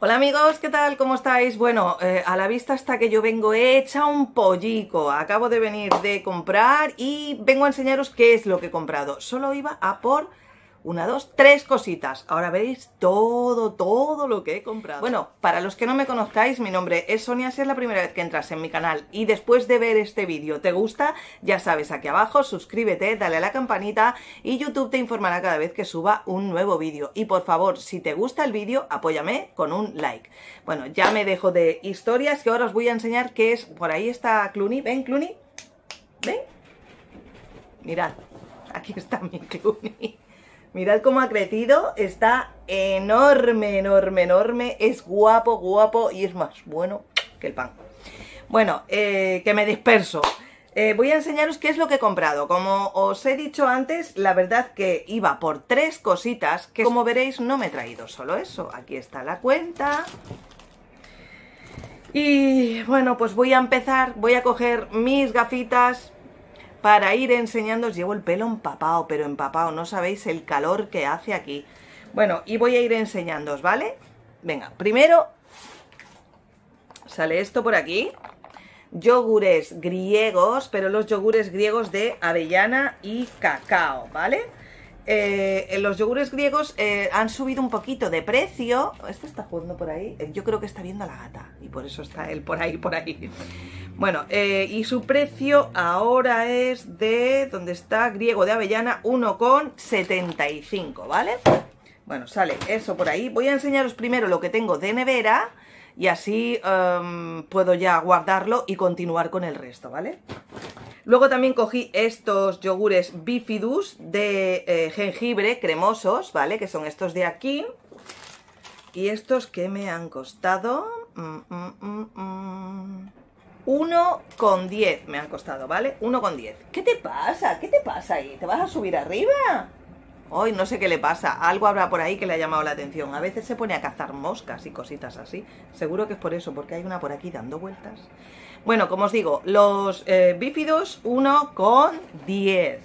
Hola amigos, ¿qué tal? ¿Cómo estáis? Bueno, eh, a la vista está que yo vengo hecha un pollico. Acabo de venir de comprar y vengo a enseñaros qué es lo que he comprado. Solo iba a por una, dos, tres cositas. Ahora veis todo, todo lo que he comprado. Bueno, para los que no me conozcáis, mi nombre es Sonia. Si es la primera vez que entras en mi canal y después de ver este vídeo te gusta, ya sabes, aquí abajo suscríbete, dale a la campanita y YouTube te informará cada vez que suba un nuevo vídeo. Y por favor, si te gusta el vídeo, apóyame con un like. Bueno, ya me dejo de historias que ahora os voy a enseñar qué es... Por ahí está Clooney. ¿Ven, Clooney? ¿Ven? Mirad, aquí está mi Clooney. Mirad cómo ha crecido, está enorme, enorme, enorme, es guapo, guapo y es más bueno que el pan. Bueno, eh, que me disperso. Eh, voy a enseñaros qué es lo que he comprado. Como os he dicho antes, la verdad que iba por tres cositas que como veréis no me he traído solo eso. Aquí está la cuenta. Y bueno, pues voy a empezar, voy a coger mis gafitas, para ir enseñando, llevo el pelo empapado, pero empapado, no sabéis el calor que hace aquí. Bueno, y voy a ir enseñándoos, ¿vale? Venga, primero sale esto por aquí, yogures griegos, pero los yogures griegos de avellana y cacao, ¿vale? Eh, los yogures griegos eh, han subido un poquito de precio. Este está jugando por ahí. Eh, yo creo que está viendo a la gata y por eso está él por ahí, por ahí. Bueno, y su precio ahora es de, ¿dónde está? Griego de avellana, 1,75, ¿vale? Bueno, sale eso por ahí. Voy a enseñaros primero lo que tengo de nevera y así em, puedo ya guardarlo y continuar con el resto, ¿vale? Luego también cogí estos yogures bifidus de eh, jengibre cremosos, ¿vale? Que son estos de aquí. Y estos que me han costado... Mm, mm, mm, 1,10 me han costado, ¿vale? 1,10. ¿Qué te pasa? ¿Qué te pasa ahí? ¿Te vas a subir arriba? Hoy no sé qué le pasa, algo habrá por ahí que le ha llamado la atención. A veces se pone a cazar moscas y cositas así. Seguro que es por eso, porque hay una por aquí dando vueltas. Bueno, como os digo, los eh, bífidos 1 con 10.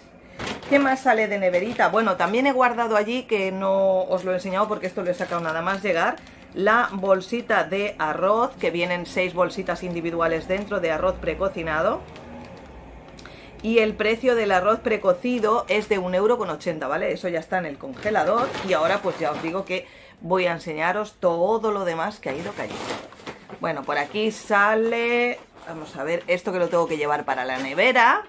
¿Qué más sale de neverita? Bueno, también he guardado allí, que no os lo he enseñado porque esto lo he sacado nada más llegar, la bolsita de arroz, que vienen 6 bolsitas individuales dentro de arroz precocinado y el precio del arroz precocido es de 1,80€, ¿vale? Eso ya está en el congelador y ahora pues ya os digo que voy a enseñaros todo lo demás que ha ido cayendo. Bueno, por aquí sale, vamos a ver, esto que lo tengo que llevar para la nevera,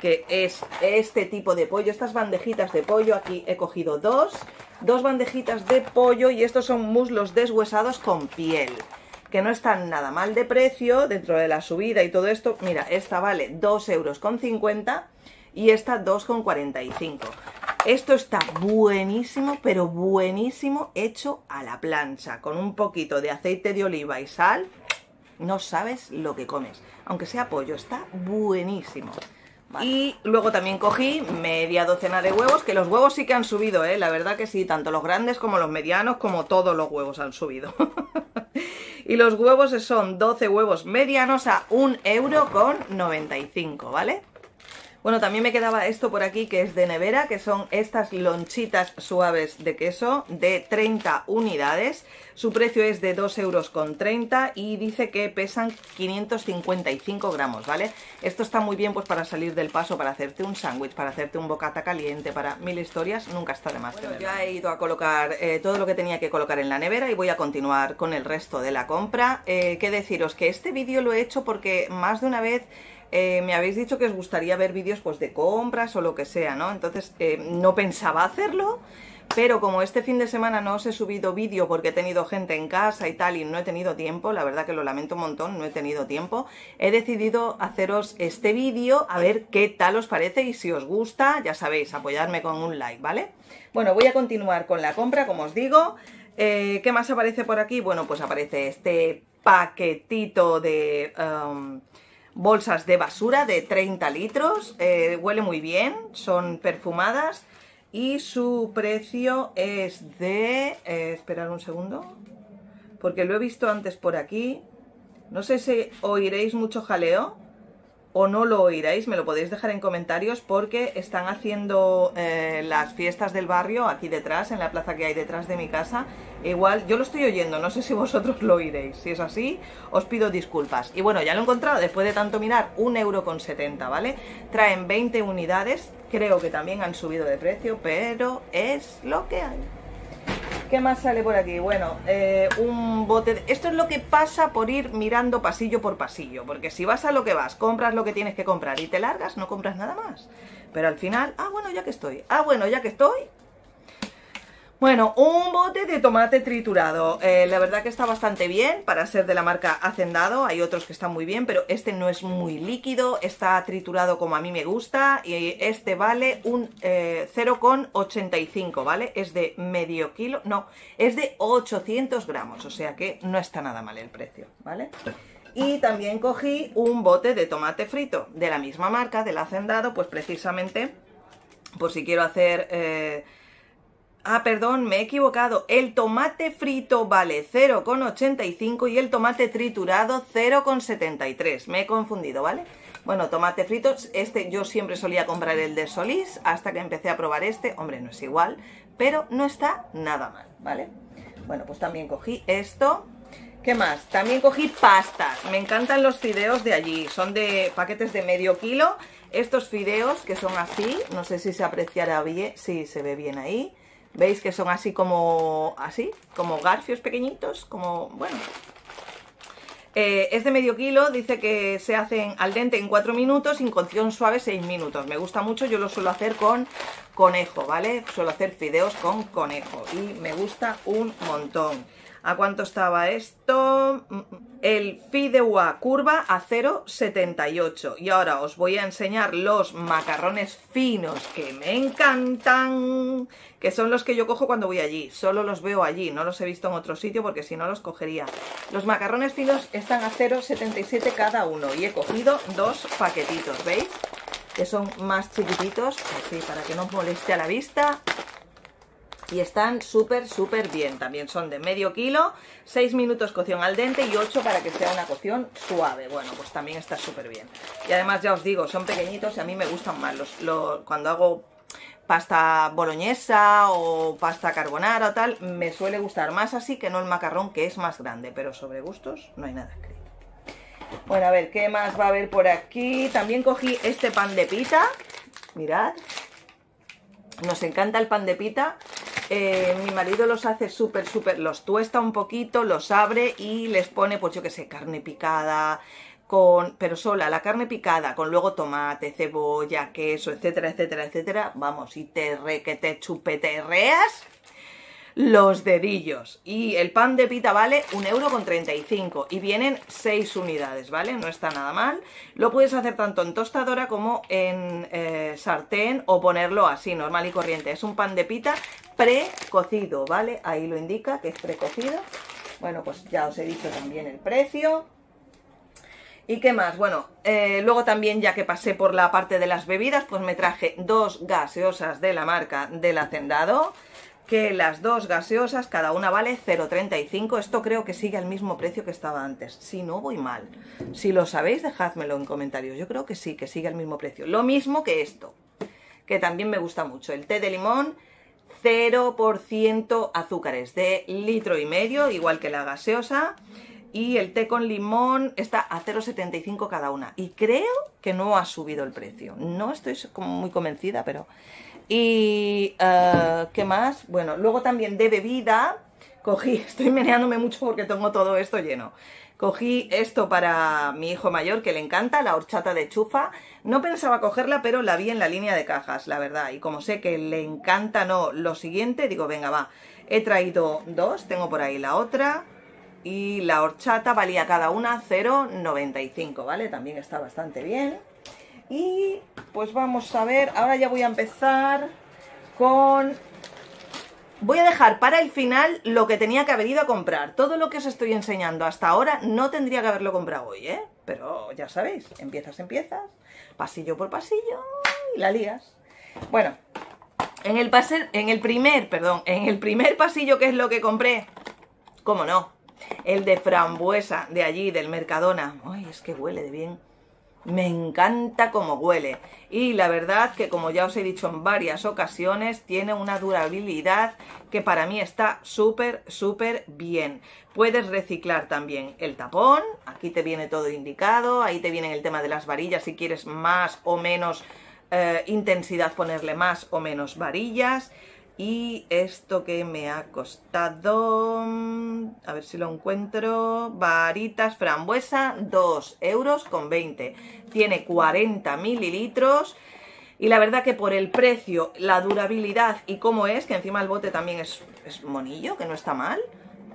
que es este tipo de pollo, estas bandejitas de pollo, aquí he cogido dos, dos bandejitas de pollo y estos son muslos deshuesados con piel que no están nada mal de precio dentro de la subida y todo esto. Mira, esta vale 2,50 euros y esta 2,45. Esto está buenísimo, pero buenísimo, hecho a la plancha, con un poquito de aceite de oliva y sal. No sabes lo que comes. Aunque sea pollo, está buenísimo. Y luego también cogí media docena de huevos, que los huevos sí que han subido, ¿eh? La verdad que sí, tanto los grandes como los medianos, como todos los huevos han subido. Y los huevos son 12 huevos medianos a 1,95€, ¿vale? Bueno, también me quedaba esto por aquí que es de nevera, que son estas lonchitas suaves de queso de 30 unidades. Su precio es de 2,30 euros y dice que pesan 555 gramos, ¿vale? Esto está muy bien pues para salir del paso, para hacerte un sándwich, para hacerte un bocata caliente, para mil historias, nunca está de más. Bueno, ya he ido a colocar eh, todo lo que tenía que colocar en la nevera y voy a continuar con el resto de la compra. Eh, ¿Qué deciros? Que este vídeo lo he hecho porque más de una vez eh, me habéis dicho que os gustaría ver vídeos pues de compras o lo que sea, ¿no? Entonces eh, no pensaba hacerlo, pero como este fin de semana no os he subido vídeo porque he tenido gente en casa y tal y no he tenido tiempo, la verdad que lo lamento un montón, no he tenido tiempo, he decidido haceros este vídeo a ver qué tal os parece y si os gusta, ya sabéis, apoyarme con un like, ¿vale? Bueno, voy a continuar con la compra, como os digo. Eh, ¿Qué más aparece por aquí? Bueno, pues aparece este paquetito de... Um, bolsas de basura de 30 litros, eh, huele muy bien, son perfumadas y su precio es de... Eh, esperar un segundo, porque lo he visto antes por aquí, no sé si oiréis mucho jaleo, o no lo oiréis, me lo podéis dejar en comentarios porque están haciendo eh, las fiestas del barrio aquí detrás, en la plaza que hay detrás de mi casa. Igual, yo lo estoy oyendo, no sé si vosotros lo oiréis. Si es así, os pido disculpas. Y bueno, ya lo he encontrado después de tanto mirar, un euro con 70, ¿vale? Traen 20 unidades, creo que también han subido de precio, pero es lo que hay. ¿Qué más sale por aquí? Bueno, eh, un bote... Esto es lo que pasa por ir mirando pasillo por pasillo, porque si vas a lo que vas, compras lo que tienes que comprar y te largas, no compras nada más. Pero al final, ah, bueno, ya que estoy. Ah, bueno, ya que estoy, bueno, un bote de tomate triturado. Eh, la verdad que está bastante bien para ser de la marca Hacendado. Hay otros que están muy bien, pero este no es muy líquido. Está triturado como a mí me gusta. Y este vale un 0,85, eh, ¿vale? Es de medio kilo. No, es de 800 gramos. O sea que no está nada mal el precio, ¿vale? Y también cogí un bote de tomate frito de la misma marca, del Hacendado, pues precisamente, por si quiero hacer... Eh, Ah, perdón, me he equivocado. El tomate frito vale 0,85 y el tomate triturado 0,73. Me he confundido, ¿vale? Bueno, tomate frito, este yo siempre solía comprar el de Solís hasta que empecé a probar este. Hombre, no es igual, pero no está nada mal, ¿vale? Bueno, pues también cogí esto. ¿Qué más? También cogí pastas. Me encantan los fideos de allí. Son de paquetes de medio kilo. Estos fideos que son así, no sé si se apreciará bien, si se ve bien ahí ¿Veis que son así como, así, como garfios pequeñitos? Como, bueno. Eh, es de medio kilo, dice que se hacen al dente en 4 minutos, sin cocción suave 6 minutos. Me gusta mucho, yo lo suelo hacer con conejo, ¿vale? Suelo hacer fideos con conejo y me gusta un montón. ¿A cuánto estaba esto? El fideuá curva a 0,78. Y ahora os voy a enseñar los macarrones finos que me encantan, que son los que yo cojo cuando voy allí. Solo los veo allí, no los he visto en otro sitio porque si no los cogería. Los macarrones finos están a 0,77 cada uno y he cogido dos paquetitos, ¿veis? Que son más chiquititos, así para que no moleste a la vista y están súper, súper bien. También son de medio kilo, 6 minutos cocción al dente y 8 para que sea una cocción suave. Bueno, pues también está súper bien. Y además ya os digo, son pequeñitos y a mí me gustan más. Los, cuando hago pasta boloñesa o pasta carbonara o tal, me suele gustar más así que no el macarrón que es más grande. Pero sobre gustos no hay nada escrito. Bueno, a ver, ¿qué más va a haber por aquí? También cogí este pan de pita. Mirad. Nos encanta el pan de pita eh, mi marido los hace súper, súper, los tuesta un poquito, los abre y les pone, pues yo que sé, carne picada, con, pero sola, la carne picada, con luego tomate, cebolla, queso, etcétera, etcétera, etcétera, vamos, y te re, que te chupeterreas los dedillos. Y el pan de pita vale 1,35€ y vienen 6 unidades, ¿vale? No está nada mal. Lo puedes hacer tanto en tostadora como en eh, sartén o ponerlo así, normal y corriente. Es un pan de pita precocido, ¿vale? Ahí lo indica que es precocido. Bueno, pues ya os he dicho también el precio. ¿Y qué más? Bueno, eh, luego también ya que pasé por la parte de las bebidas, pues me traje dos gaseosas de la marca del Hacendado que las dos gaseosas, cada una vale 0,35. Esto creo que sigue al mismo precio que estaba antes. Si no voy mal. Si lo sabéis, dejádmelo en comentarios. Yo creo que sí, que sigue al mismo precio. Lo mismo que esto, que también me gusta mucho. El té de limón, 0% azúcares, de litro y medio, igual que la gaseosa. Y el té con limón está a 0,75 cada una. Y creo que no ha subido el precio. No estoy muy convencida, pero y, uh, ¿qué más? Bueno, luego también de bebida, cogí, estoy meneándome mucho porque tengo todo esto lleno. Cogí esto para mi hijo mayor, que le encanta, la horchata de chufa. No pensaba cogerla, pero la vi en la línea de cajas, la verdad. Y como sé que le encanta, no, lo siguiente, digo, venga, va. He traído dos, tengo por ahí la otra. Y la horchata valía cada una 0,95, ¿vale? También está bastante bien. Y pues vamos a ver, ahora ya voy a empezar con... Voy a dejar para el final lo que tenía que haber ido a comprar. Todo lo que os estoy enseñando hasta ahora no tendría que haberlo comprado hoy, ¿eh? Pero ya sabéis, empiezas, empiezas, pasillo por pasillo y la lías. Bueno, en el, en el primer, perdón, en el primer pasillo, ¿qué es lo que compré? ¿Cómo no? El de frambuesa de allí, del Mercadona. Ay, es que huele de bien Me encanta cómo huele. Y la verdad que como ya os he dicho en varias ocasiones, tiene una durabilidad que para mí está súper, súper bien. Puedes reciclar también el tapón. Aquí te viene todo indicado. Ahí te viene el tema de las varillas si quieres más o menos eh, intensidad, ponerle más o menos varillas. Y esto que me ha costado, a ver si lo encuentro, varitas frambuesa, 2 euros con 20. Tiene 40 mililitros y la verdad que por el precio, la durabilidad y cómo es, que encima el bote también es, es monillo, que no está mal,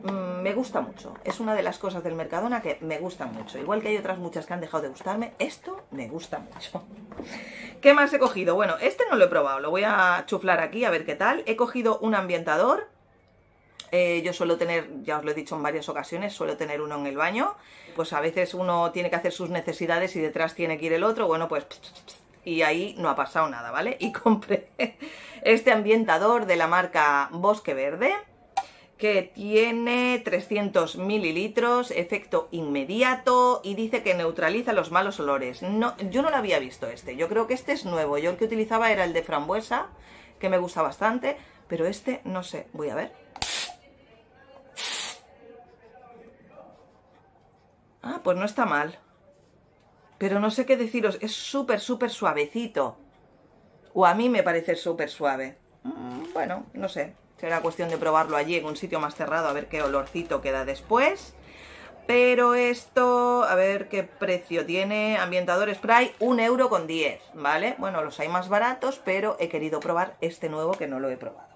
Mm, me gusta mucho. Es una de las cosas del Mercadona que me gusta mucho. Igual que hay otras muchas que han dejado de gustarme, esto me gusta mucho. ¿Qué más he cogido? Bueno, este no lo he probado, lo voy a chuflar aquí a ver qué tal. He cogido un ambientador. Eh, yo suelo tener, ya os lo he dicho en varias ocasiones, suelo tener uno en el baño. Pues a veces uno tiene que hacer sus necesidades y detrás tiene que ir el otro. Bueno, pues y ahí no ha pasado nada, ¿vale? Y compré este ambientador de la marca Bosque Verde que tiene 300 mililitros, efecto inmediato y dice que neutraliza los malos olores. No, yo no lo había visto este, yo creo que este es nuevo. Yo el que utilizaba era el de frambuesa, que me gusta bastante, pero este no sé, voy a ver. Ah, pues no está mal. Pero no sé qué deciros, es súper, súper suavecito. O a mí me parece súper suave. Mm, bueno, no sé, Será cuestión de probarlo allí en un sitio más cerrado a ver qué olorcito queda después. Pero esto, a ver qué precio tiene. Ambientador spray, 1 euro con 10, ¿vale? Bueno, los hay más baratos, pero he querido probar este nuevo que no lo he probado.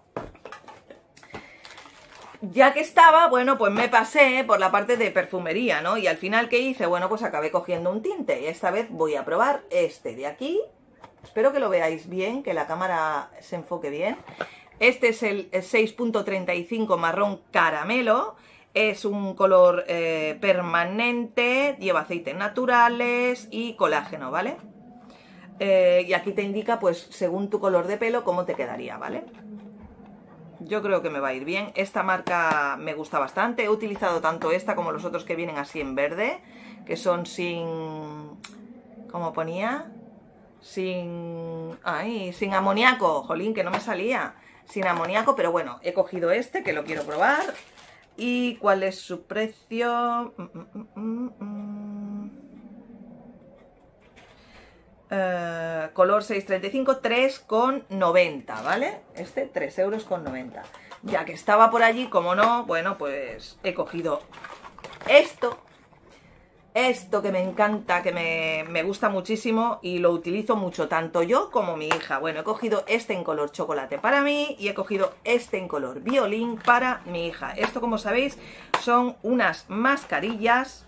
Ya que estaba, bueno, pues me pasé por la parte de perfumería, ¿no? Y al final, ¿qué hice? Bueno, pues acabé cogiendo un tinte. Y esta vez voy a probar este de aquí. Espero que lo veáis bien, que la cámara se enfoque bien. Este es el 6.35 marrón caramelo. Es un color eh, permanente, lleva aceites naturales y colágeno, ¿vale? Eh, y aquí te indica, pues, según tu color de pelo, cómo te quedaría, ¿vale? Yo creo que me va a ir bien. Esta marca me gusta bastante. He utilizado tanto esta como los otros que vienen así en verde, que son sin... ¿Cómo ponía? Sin... ¡Ay! Sin amoníaco, jolín, que no me salía sin amoníaco, pero bueno, he cogido este que lo quiero probar. ¿Y cuál es su precio? Mm, mm, mm, eh, color 635, 3,90, ¿vale? Este 3 euros con 90. Ya que estaba por allí, como no, bueno, pues he cogido esto esto que me encanta, que me, gusta muchísimo y lo utilizo mucho, tanto yo como mi hija. Bueno, he cogido este en color chocolate para mí y he cogido este en color violín para mi hija. Esto, como sabéis, son unas mascarillas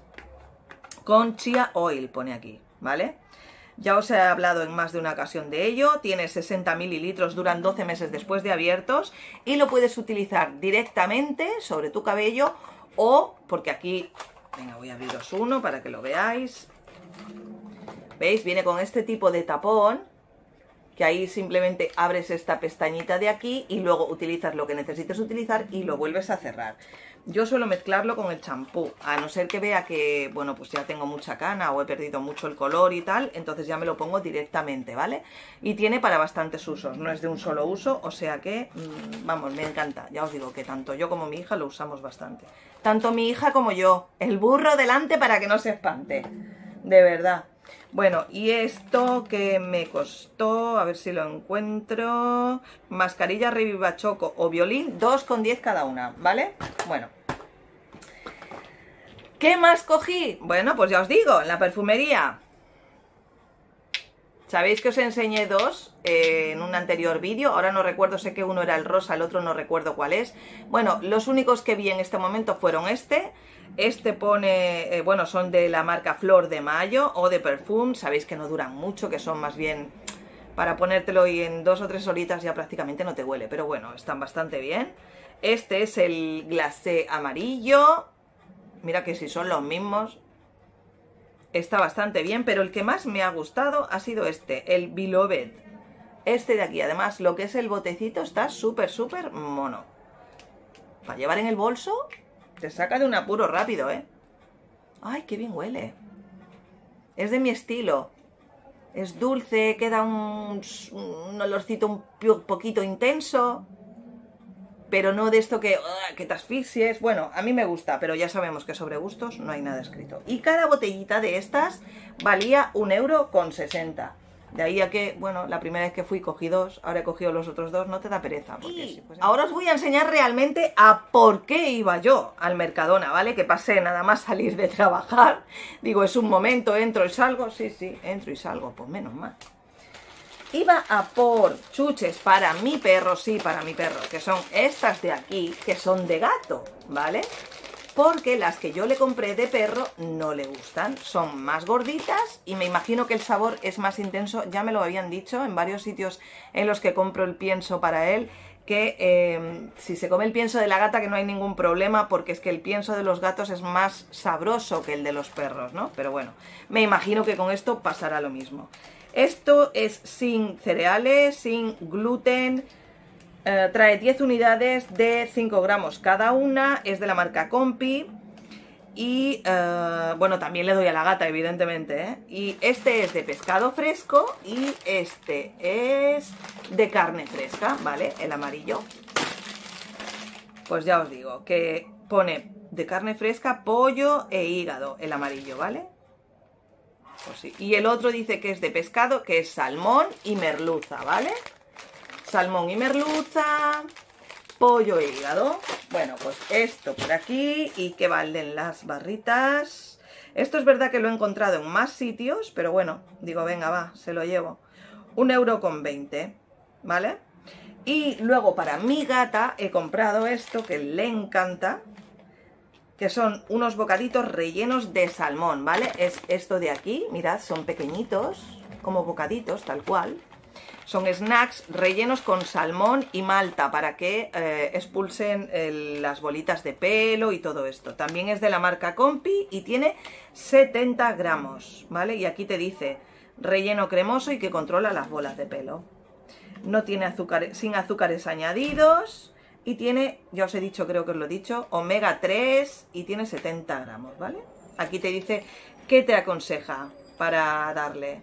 con chia oil, pone aquí, ¿vale? Ya os he hablado en más de una ocasión de ello, tiene 60 mililitros, duran 12 meses después de abiertos y lo puedes utilizar directamente sobre tu cabello o, porque aquí Venga, voy a abriros uno para que lo veáis. ¿Veis? Viene con este tipo de tapón, que ahí simplemente abres esta pestañita de aquí y luego utilizas lo que necesites utilizar y lo vuelves a cerrar. Yo suelo mezclarlo con el champú, a no ser que vea que, bueno, pues ya tengo mucha cana o he perdido mucho el color y tal, entonces ya me lo pongo directamente, ¿vale? Y tiene para bastantes usos, no es de un solo uso, o sea que, mm, vamos, me encanta. Ya os digo que tanto yo como mi hija lo usamos bastante. Tanto mi hija como yo. El burro delante para que no se espante. De verdad. Bueno, y esto que me costó, a ver si lo encuentro, mascarilla Reviva Choco o violín, 2,10 cada una, ¿vale? Bueno. ¿Qué más cogí? Bueno, pues ya os digo, en la perfumería. Sabéis que os enseñé dos eh, en un anterior vídeo, ahora no recuerdo, sé que uno era el rosa, el otro no recuerdo cuál es. Bueno, los únicos que vi en este momento fueron este, este pone, eh, bueno, son de la marca Flor de Mayo o de Perfume. Sabéis que no duran mucho, que son más bien para ponértelo y en dos o tres horitas ya prácticamente no te huele. Pero bueno, están bastante bien. Este es el glacé amarillo. Mira que si son los mismos. Está bastante bien, pero el que más me ha gustado ha sido este, el Beloved. Este de aquí, además, lo que es el botecito está súper, súper mono. Para llevar en el bolso te saca de un apuro rápido, ¿eh? ¡Ay, qué bien huele! Es de mi estilo. es dulce, queda un, un olorcito un poquito intenso, pero no de esto que, que te asfixies. Bueno, a mí me gusta, pero ya sabemos que sobre gustos no hay nada escrito. Y cada botellita de estas valía un euro con 60. De ahí a que, bueno, la primera vez que fui cogí dos, ahora he cogido los otros dos, no te da pereza. Porque ahora os voy a enseñar realmente a por qué iba yo al Mercadona, ¿vale? Que pasé nada más salir de trabajar. Digo, es un momento, entro y salgo. Sí, sí, entro y salgo, pues menos mal. Iba a por chuches para mi perro, sí, para mi perro, que son estas de aquí, que son de gato, ¿vale? porque las que yo le compré de perro no le gustan. Son más gorditas y me imagino que el sabor es más intenso. Ya me lo habían dicho en varios sitios en los que compro el pienso para él, que eh, si se come el pienso de la gata que no hay ningún problema porque es que el pienso de los gatos es más sabroso que el de los perros, ¿no? Pero bueno, me imagino que con esto pasará lo mismo. Esto es sin cereales, sin gluten, eh, trae 10 unidades de 5 gramos cada una, es de la marca Compi. Y eh, bueno, también le doy a la gata, evidentemente. ¿eh? Y este es de pescado fresco y este es de carne fresca, ¿vale? El amarillo. Pues ya os digo, que pone de carne fresca, pollo e hígado, el amarillo, ¿vale? Pues. Y el otro dice que es de pescado, que es salmón y merluza, ¿vale? salmón y merluza, pollo e hígado. Bueno, pues esto por aquí y que valen las barritas. Esto es verdad que lo he encontrado en más sitios, pero bueno, digo, venga, va, se lo llevo. Un euro con 20, ¿vale? Y luego para mi gata he comprado esto que le encanta, que son unos bocaditos rellenos de salmón, ¿vale? Es esto de aquí, mirad, son pequeñitos, como bocaditos, tal cual. Son snacks rellenos con salmón y malta para que eh, expulsen las bolitas de pelo y todo esto. También es de la marca Compi y tiene 70 gramos, ¿vale? Y aquí te dice relleno cremoso y que controla las bolas de pelo. No tiene azúcar, sin azúcares añadidos y tiene, ya os he dicho, creo que os lo he dicho, omega 3 y tiene 70 gramos, ¿vale? Aquí te dice qué te aconseja para darle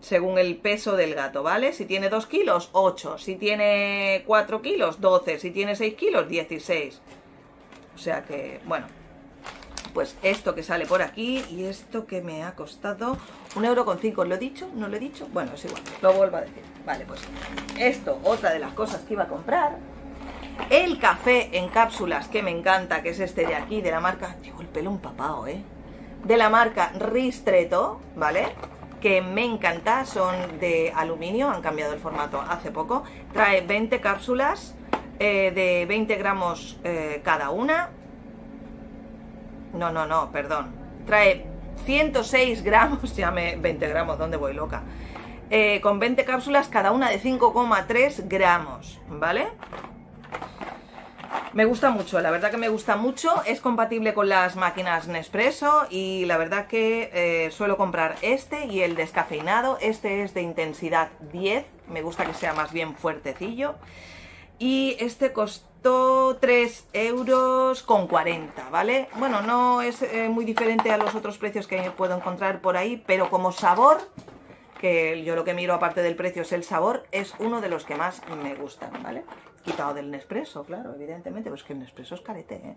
según el peso del gato, ¿vale? Si tiene 2 kilos, 8. Si tiene 4 kilos, 12. Si tiene 6 kilos, 16. O sea que, bueno, pues esto que sale por aquí y esto que me ha costado un euro con cinco. ¿Lo he dicho? ¿No lo he dicho? Bueno, es igual, lo vuelvo a decir. Vale, pues esto, otra de las cosas que iba a comprar. El café en cápsulas que me encanta, que es este de aquí, de la marca... Llevo el pelo empapado, ¿eh? De la marca Ristreto, ¿vale? que me encanta, son de aluminio, han cambiado el formato hace poco. Trae 20 cápsulas eh, de 20 gramos eh, cada una. No, no, no, perdón. Trae 106 gramos, llame 20 gramos, ¿dónde voy loca? Eh, con 20 cápsulas cada una de 5,3 gramos, ¿vale? Me gusta mucho, la verdad que me gusta mucho. Es compatible con las máquinas Nespresso y la verdad que eh, suelo comprar este y el descafeinado. Este es de intensidad 10, me gusta que sea más bien fuertecillo. Y este costó 3 euros con 40, ¿vale? Bueno, no es eh, muy diferente a los otros precios que puedo encontrar por ahí, pero como sabor, que yo lo que miro aparte del precio es el sabor, es uno de los que más me gustan, ¿vale? Quitado del Nespresso, claro, evidentemente, pues que el Nespresso es carete, ¿eh?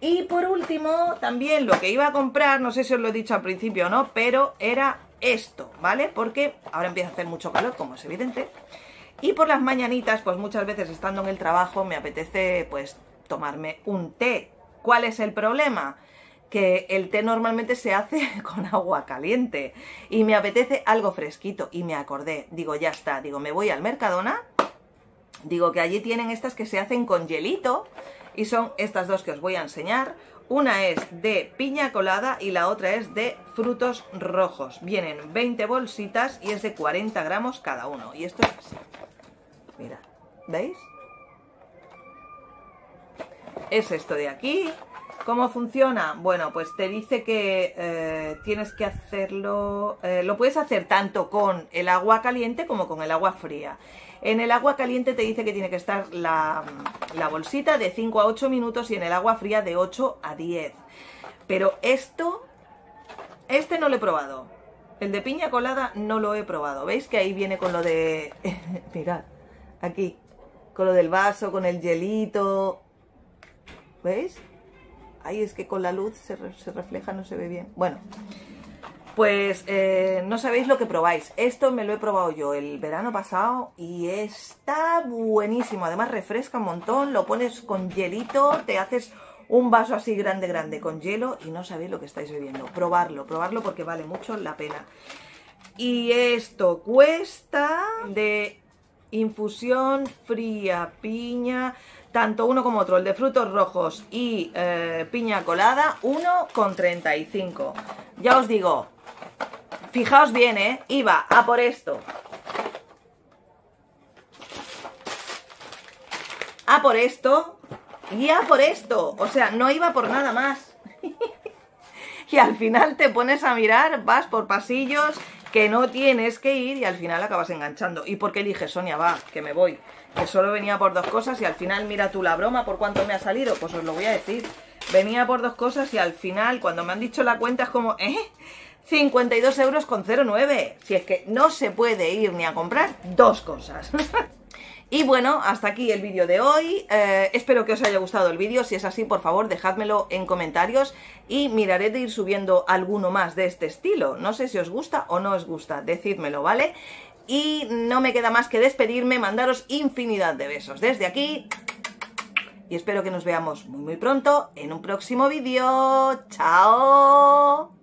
Y por último, también lo que iba a comprar, no sé si os lo he dicho al principio o no, pero era esto, ¿vale? Porque ahora empieza a hacer mucho calor, como es evidente. Y por las mañanitas, pues muchas veces estando en el trabajo, me apetece, pues, tomarme un té. ¿Cuál es el problema? que el té normalmente se hace con agua caliente y me apetece algo fresquito y me acordé, digo, ya está, digo, me voy al Mercadona Digo que allí tienen estas que se hacen con hielito y son estas dos que os voy a enseñar. Una es de piña colada y la otra es de frutos rojos. Vienen 20 bolsitas y es de 40 gramos cada uno. Y esto es así. Mira, ¿veis? Es esto de aquí. ¿Cómo funciona? Bueno, pues te dice que eh, tienes que hacerlo... Eh, lo puedes hacer tanto con el agua caliente como con el agua fría. En el agua caliente te dice que tiene que estar la, bolsita de 5 a 8 minutos y en el agua fría de 8 a 10. Pero esto, este no lo he probado. El de piña colada no lo he probado. ¿Veis que ahí viene con lo de... Mirad, aquí. Con lo del vaso, con el hielito. ¿Veis? Ahí es que con la luz se, se refleja, no se ve bien. Bueno, pues eh, no sabéis lo que probáis. Esto me lo he probado yo el verano pasado y está buenísimo. Además refresca un montón, lo pones con hielito, te haces un vaso así grande, grande con hielo y no sabéis lo que estáis bebiendo. Probarlo, probarlo porque vale mucho la pena. Y esto cuesta de infusión fría, piña, tanto uno como otro, el de frutos rojos y eh, piña colada, 1,35. Ya os digo, fijaos bien, ¿eh? Iba a por esto. A por esto y a por esto. O sea, no iba por nada más. y al final te pones a mirar, vas por pasillos que no tienes que ir y al final acabas enganchando. ¿Y por qué eliges, Sonia? Va, que me voy. Que solo venía por dos cosas y al final mira tú la broma por cuánto me ha salido. Pues os lo voy a decir. Venía por dos cosas y al final cuando me han dicho la cuenta es como, ¿eh? 52 euros con 0,9. Si es que no se puede ir ni a comprar dos cosas. Y bueno, hasta aquí el vídeo de hoy. Eh, espero que os haya gustado el vídeo. Si es así, por favor, dejádmelo en comentarios y miraré de ir subiendo alguno más de este estilo. No sé si os gusta o no os gusta, decídmelo, ¿vale? Y no me queda más que despedirme, mandaros infinidad de besos desde aquí. Y espero que nos veamos muy muy pronto en un próximo vídeo. ¡Chao!